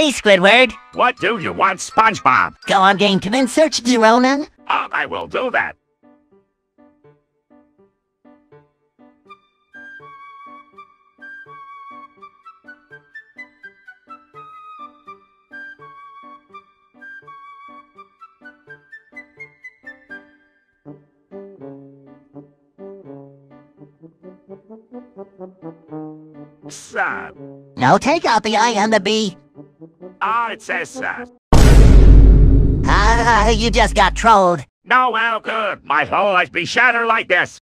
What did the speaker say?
Hey, Squidward. What do you want, SpongeBob? Go on GameTDB search Girona. Oh, I will do that. Sir. No, take out the I and the B. Ah, it says sir. Ah, you just got trolled. No, well, good. My whole life be shattered like this.